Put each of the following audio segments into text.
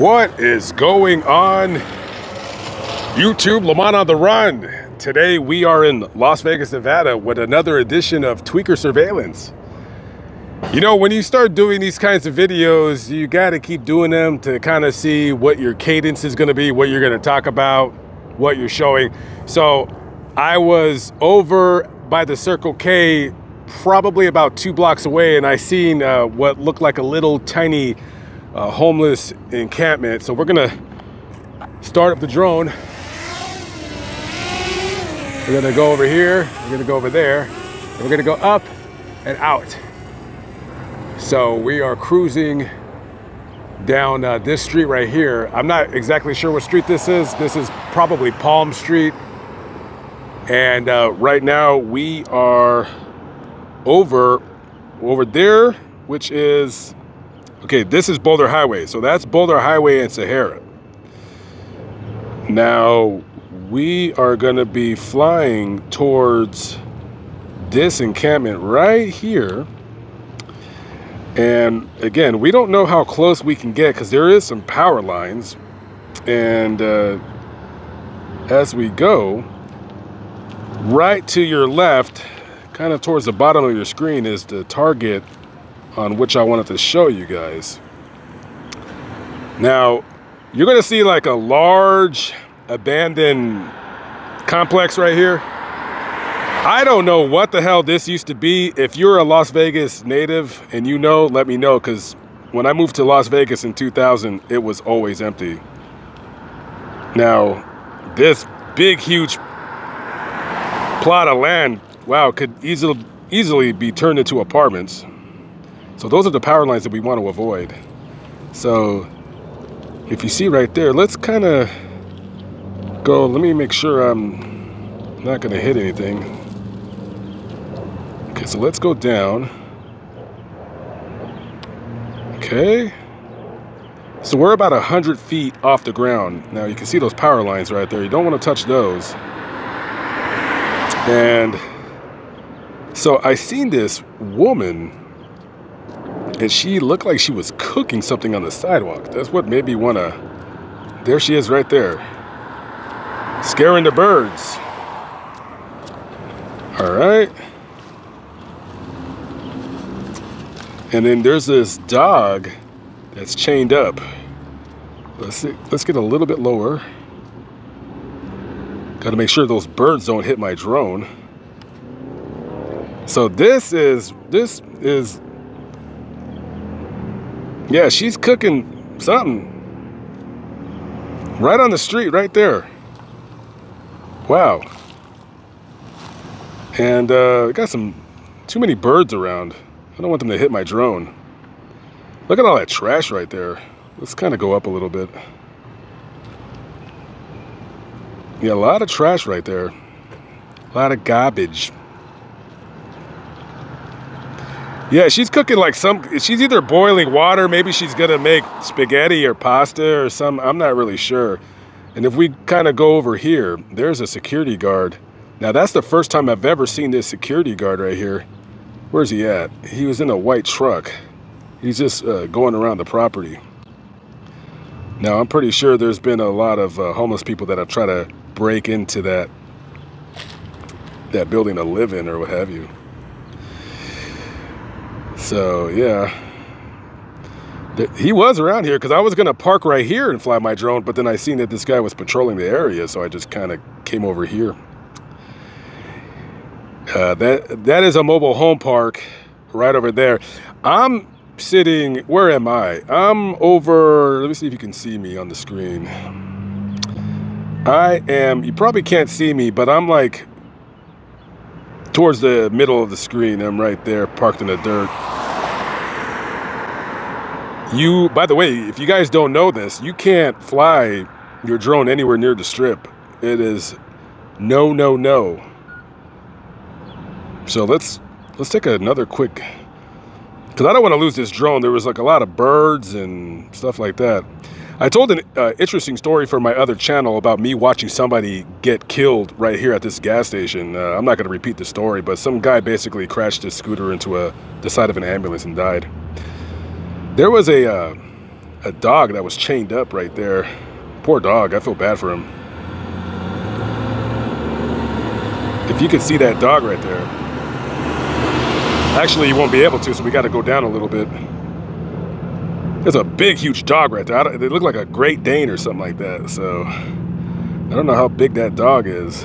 What is going on? YouTube, Lamont on the Run. Today we are in Las Vegas, Nevada with another edition of Tweaker Surveillance. You know, when you start doing these kinds of videos, you got to keep doing them to kind of see what your cadence is going to be, what you're going to talk about, what you're showing. So I was over by the Circle K, probably about two blocks away, and I seen uh, what looked like a little tiny uh, homeless encampment. So we're to start up the drone. We're to go over here, we're to go over there, and we're to go up and out. So we are cruising down uh, this street right here. I'm not exactly sure what street this is. This is probably Palm Street. And uh, right now we are over over there, which is okay. This is Boulder Highway, so that's Boulder Highway and Sahara. Now we are going to be flying towards this encampment right here and again, we don't know how close we can get because there is some power lines. And uh, as we go, right to your left, kind of towards the bottom of your screen is the target on which I wanted to show you guys. Now, you're to see like a large abandoned complex right here. I don't know what the hell this used to be. If you're a Las Vegas native and you know, let me know because when I moved to Las Vegas in 2000, it was always empty. Now, this big, huge plot of land, wow, could easily, easily be turned into apartments. So those are the power lines that we want to avoid. So if you see right there, let's kind of go, let me make sure I'm not going to hit anything. Okay, so let's go down. Okay. So we're about 100 feet off the ground. Now you can see those power lines right there. You don't want to touch those. And so I seen this woman and she looked like she was cooking something on the sidewalk. That's what made me want to... There she is right there. Scaring the birds. All right. And then there's this dog that's chained up. Let's see, let's get a little bit lower. Got to make sure those birds don't hit my drone. So this is this is yeah, she's cooking something right on the street right there. Wow. And uh, got some too many birds around. I don't want them to hit my drone. Look at all that trash right there. Let's kind of go up a little bit. Yeah, a lot of trash right there. A lot of garbage. Yeah, she's cooking like some, she's either boiling water, maybe she's gonna make spaghetti or pasta or some, I'm not really sure. And if we kind of go over here, there's a security guard. Now that's the first time I've ever seen this security guard right here. Where's he at? He was in a white truck. He's just uh, going around the property. Now, I'm pretty sure there's been a lot of uh, homeless people that have tried to break into that that building to live in or what have you. So, yeah. He was around here because I was going to park right here and fly my drone, but then I seen that this guy was patrolling the area, so I just kind of came over here. Uh, that that is a mobile home park right over there. I'm sitting, where am I? I'm over, let me see if you can see me on the screen. I am, you probably can't see me, but I'm like towards the middle of the screen. I'm right there parked in the dirt. You, by the way, if you guys don't know this, you can't fly your drone anywhere near the strip. It is no, no, no. So let's let's take another quick because I don't want to lose this drone. There was like a lot of birds and stuff like that. I told an uh, interesting story for my other channel about me watching somebody get killed right here at this gas station. Uh, I'm not going to repeat the story, but some guy basically crashed his scooter into a, the side of an ambulance and died. There was a uh, a dog that was chained up right there. Poor dog, I feel bad for him. If you could see that dog right there. Actually, you won't be able to, so we got to go down a little bit. There's a big, huge dog right there. They look like a Great Dane or something like that. So I don't know how big that dog is.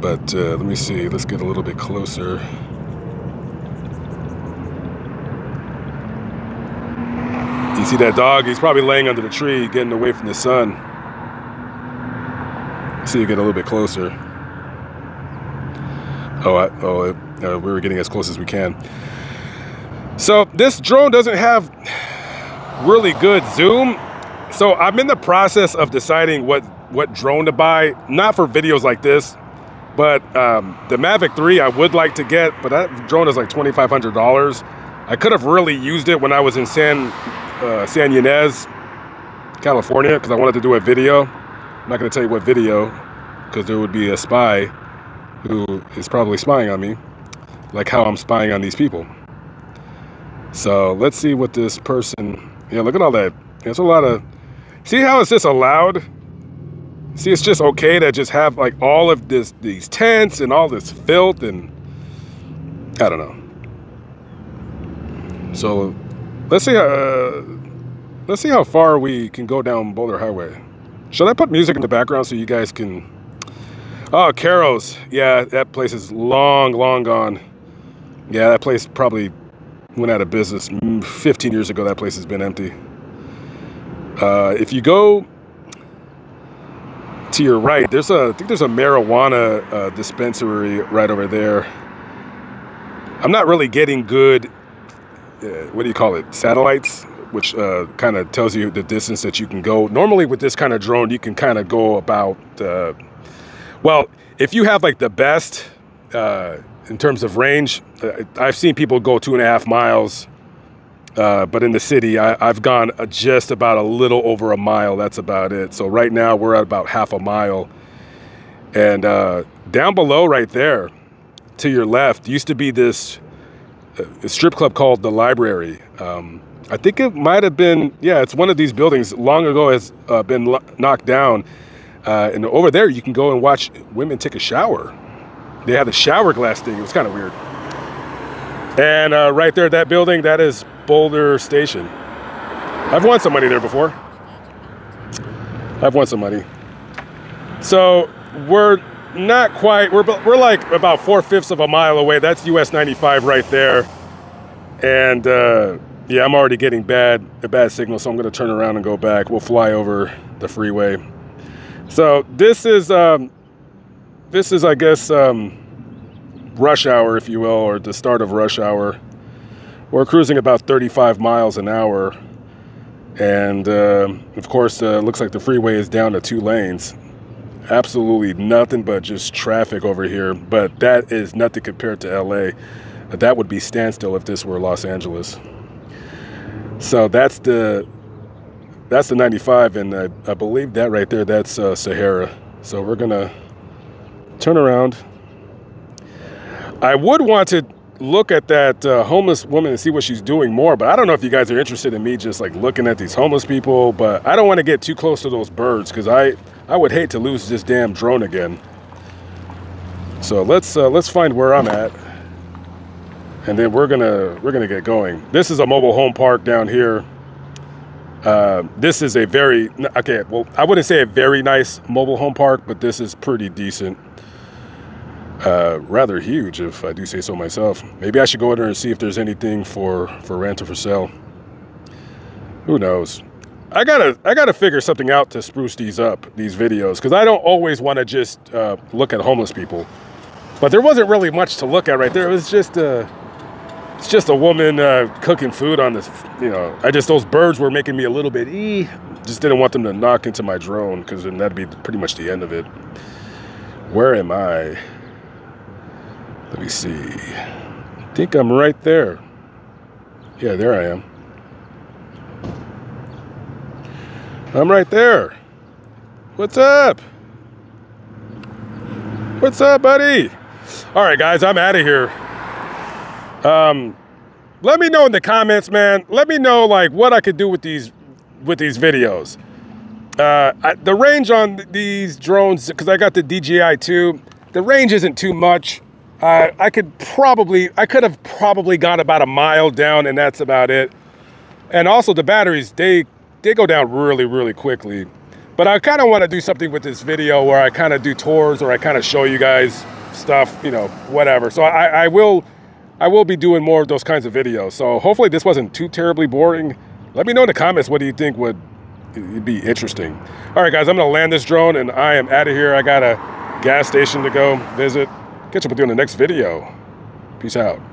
But uh, let me see. Let's get a little bit closer. You see that dog? He's probably laying under the tree, getting away from the sun. See you get a little bit closer. Oh, I, oh, uh, we were getting as close as we can. So this drone doesn't have really good zoom. So I'm in the process of deciding what what drone to buy. Not for videos like this, but um, the Mavic 3 I would like to get, but that drone is like $2,500. I could have really used it when I was in San uh, San Ynez, California, because I wanted to do a video. I'm not going to tell you what video, because there would be a spy who is probably spying on me, like how I'm spying on these people. So let's see what this person. Yeah, look at all that. There's a lot of. See how it's just allowed? See, it's just okay to just have like all of this, these tents and all this filth and I don't know. So Let's see. Uh, let's see how far we can go down Boulder Highway. Should I put music in the background so you guys can? Oh, Carol's. Yeah, that place is long, long gone. Yeah, that place probably went out of business 15 years ago. That place has been empty. Uh, if you go to your right, there's a I think there's a marijuana uh, dispensary right over there. I'm not really getting good uh, what do you call it, satellites, which uh, kind of tells you the distance that you can go. Normally with this kind of drone, you can kind of go about, uh, well, if you have like the best uh, in terms of range, uh, I've seen people go two and a half miles, uh, but in the city, I, have gone just about a little over a mile. That's about it. So right now we're at about half a mile. And down below right there, to your left, used to be this strip club called the Library. Um, I think it might have been, yeah, it's one of these buildings long ago has uh, been lo- knocked down. Uh, and over there, you can go and watch women take a shower. They had a shower glass thing. It was kind of weird. And uh, right there, that building, that is Boulder Station. I've won some money there before. I've won some money. So we're not quite. We're we're like about four fifths of a mile away. That's US 95 right there, and uh, yeah, I'm already getting bad a bad signal, so I'm going to turn around and go back. We'll fly over the freeway. So this is um, this is I guess um, rush hour, if you will, or the start of rush hour. We're cruising about 35 miles an hour, and uh, of course, uh, looks like the freeway is down to two lanes absolutely nothing but just traffic over here. But that is nothing compared to LA. That would be standstill if this were Los Angeles. So that's the that's the 95, and I, I believe that right there, that's uh, Sahara. So we're gonna turn around. I would want to look at that uh, homeless woman and see what she's doing more, but I don't know if you guys are interested in me just like looking at these homeless people, but I don't want to get too close to those birds because I I would hate to lose this damn drone again. So let's uh, let's find where I'm at, and then we're gonna we're gonna get going. This is a mobile home park down here. Uh, this is a very okay. Well, I wouldn't say a very nice mobile home park, but this is pretty decent. Uh, rather huge, if I do say so myself. Maybe I should go in there and see if there's anything for for rent or for sale. Who knows? I gotta I gotta figure something out to spruce these up, these videos, because I don't always want to just uh, look at homeless people. But there wasn't really much to look at right there. It was just a, uh, it's just a woman uh, cooking food on this. You know, I just those birds were making me a little bit. ee. just didn't want them to knock into my drone because then that'd be pretty much the end of it. Where am I? Let me see. I think I'm right there. Yeah, there I am. I'm right there. What's up? What's up, buddy? All right, guys, I'm out of here. Um, let me know in the comments, man. Let me know like what I could do with these with these videos. Uh, I, the range on these drones, because I got the DJI 2, the range isn't too much. Uh, I could probably, I could have probably gone about a mile down and that's about it. And also the batteries, they, they go down really, really quickly. But I kind of want to do something with this video where I kind of do tours or I kind of show you guys stuff, you know, whatever. So I, I will, I will be doing more of those kinds of videos. So hopefully this wasn't too terribly boring. Let me know in the comments what do you think would be interesting. All right, guys, I'm gonna land this drone and I am out of here. I got a gas station to go visit. Catch up with you in the next video. Peace out.